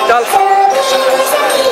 Und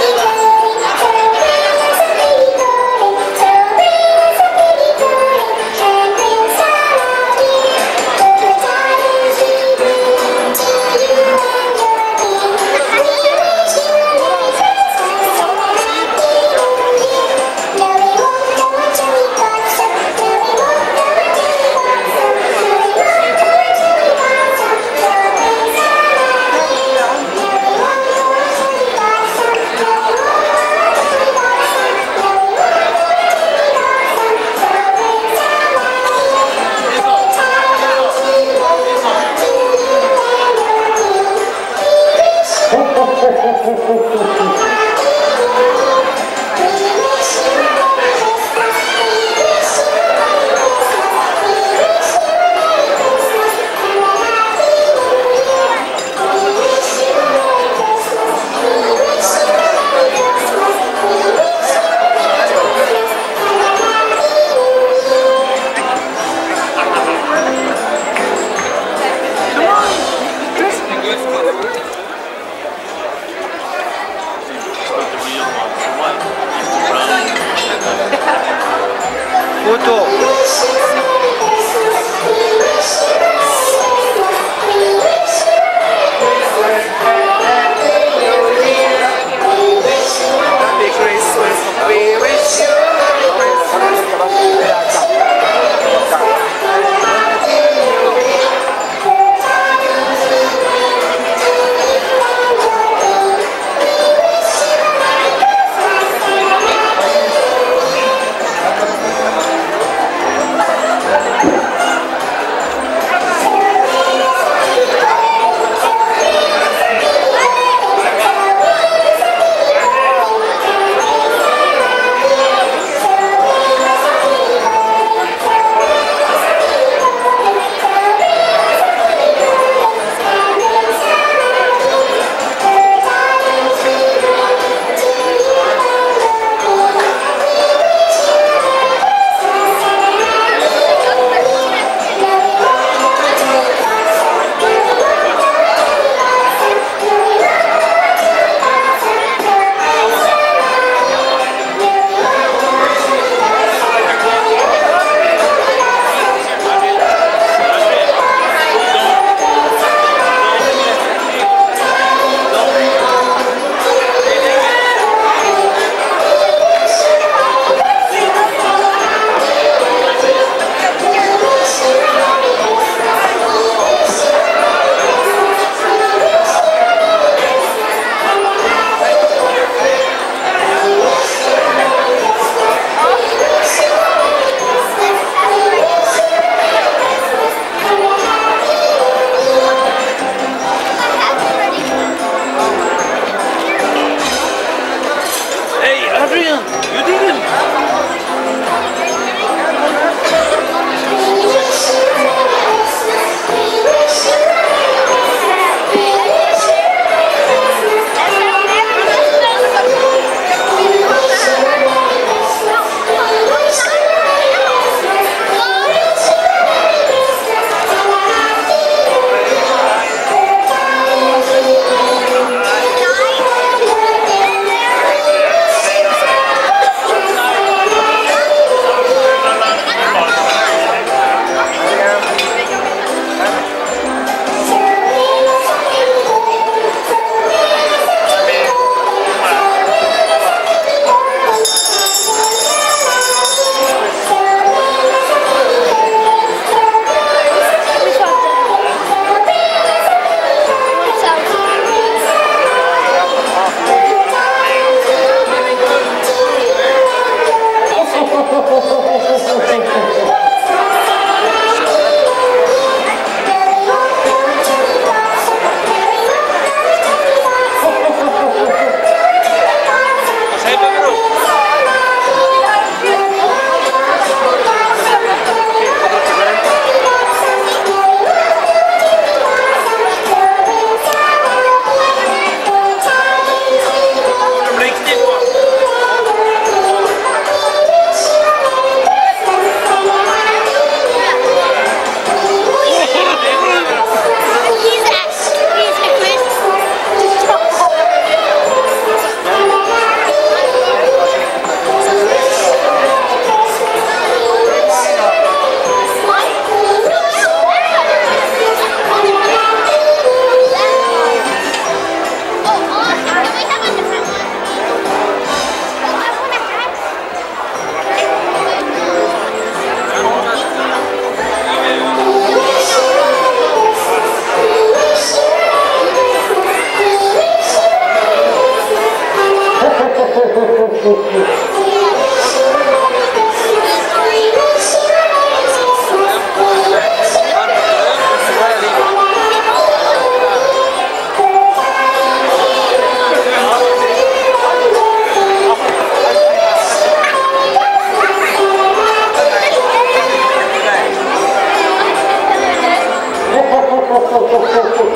そう、そう、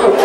そう、